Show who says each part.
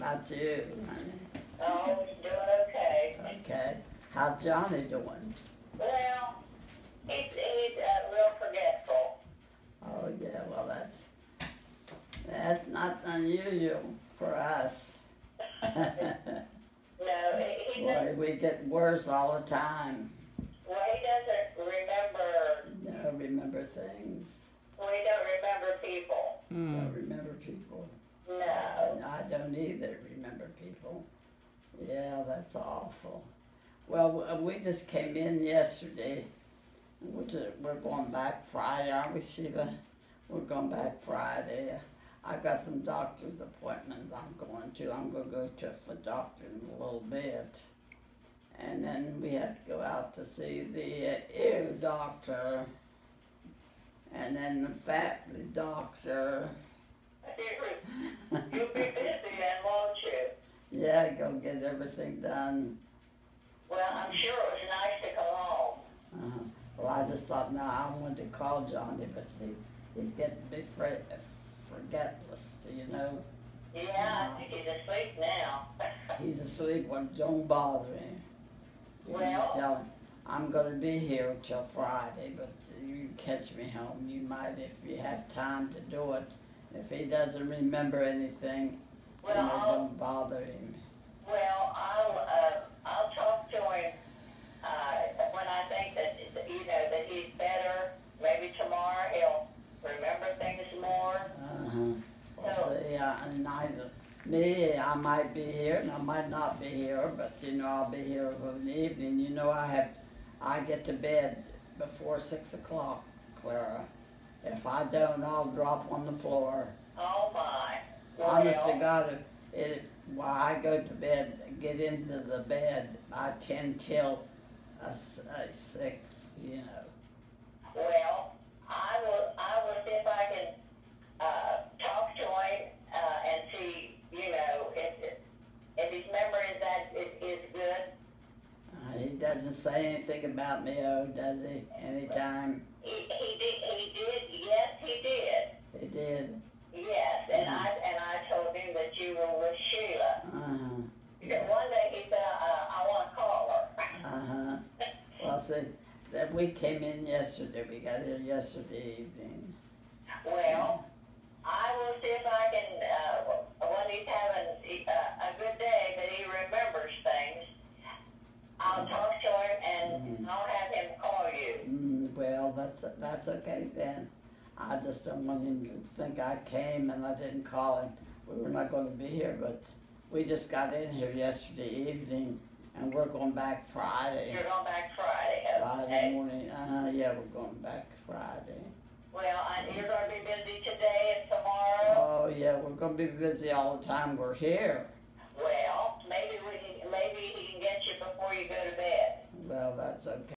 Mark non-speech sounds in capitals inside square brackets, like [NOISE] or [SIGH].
Speaker 1: about you? honey?
Speaker 2: Oh, he's doing okay.
Speaker 1: Okay. How's Johnny doing?
Speaker 2: Well, he's, he's uh, real forgetful.
Speaker 1: Oh, yeah, well, that's, that's not unusual for us. [LAUGHS]
Speaker 2: No, he, he
Speaker 1: Boy,
Speaker 2: doesn't,
Speaker 1: we get worse all the time.
Speaker 2: well, he doesn't remember,
Speaker 1: You know, remember things.
Speaker 2: well, he don't remember people.
Speaker 1: Don't remember people.
Speaker 2: No.
Speaker 1: And I don't either remember people. Yeah, that's awful. Well, we just came in yesterday. We're, ju- we're going back Friday, aren't we, Sheila? We're going back Friday. I've got some doctor's appointments I'm going to. I'm gonna go to a doctor in a little bit. And then we have to go out to see the uh, ear doctor. And then the family doctor. [LAUGHS]
Speaker 2: You'll be busy won't you?
Speaker 1: Yeah, go get everything done.
Speaker 2: Well, I'm sure it was nice to come home.
Speaker 1: Uh-huh. Well, I just thought, no, I wanted to call Johnny, but see, he's getting to be fre- forgetless, you know.
Speaker 2: Yeah, I think he's asleep now. [LAUGHS]
Speaker 1: He's asleep, well, don't bother him. You just
Speaker 2: Well-
Speaker 1: tell him, I'm gonna be here till Friday, but you catch me home, you might if you have time to do it. If he doesn't remember anything,
Speaker 2: Well,
Speaker 1: know,
Speaker 2: I'll,
Speaker 1: don't bother him.
Speaker 2: well, I'll, uh, I'll talk to him, uh, when I think that, you know, that he's better. Maybe tomorrow he'll remember things more.
Speaker 1: Uh-huh. Well,
Speaker 2: So-
Speaker 1: see, uh, neither, me, I might be here and I might not be here, but you know, I'll be here for the evening. You know, I have, I get to bed before six o'clock, Clara. If I don't, I'll drop on the floor.
Speaker 2: Oh, my.
Speaker 1: Honest to God, if, it, while I go to bed, get into the bed, I tend till a, s- a six, you know.
Speaker 2: Well, I will, I will see if I can, uh, talk to him, uh, and see, you know, if, if his memory is that, is, is good.
Speaker 1: Uh, he doesn't say anything about me, oh, does he, anytime?
Speaker 2: He, he did, he did, yes, he did.
Speaker 1: He did.
Speaker 2: Yes, and I, and I told him that you were with Sheila.
Speaker 1: Uh-huh.
Speaker 2: And
Speaker 1: Yeah.
Speaker 2: one day he said, uh, I wanna call her.
Speaker 1: Uh-huh. Well, see, that we came in yesterday, we got here yesterday evening.
Speaker 2: Well, I will see if I can, uh, when he's having, uh, a good day, that he remembers things. I'll talk to him and I'll have him call you.
Speaker 1: Mm, well, that's, that's okay then. I just don't want him to think I came and I didn't call him. We were not gonna be here, but we just got in here yesterday evening and we're going back Friday.
Speaker 2: You're going back Friday,
Speaker 1: Friday
Speaker 2: okay?
Speaker 1: morning, uh-huh, yeah, we're going back Friday.
Speaker 2: Well, and you're gonna be busy today and tomorrow?
Speaker 1: Oh, yeah, we're gonna be busy all the time we're here.
Speaker 2: Well, maybe we can, maybe he can get you before you go to bed.
Speaker 1: Well, that's okay.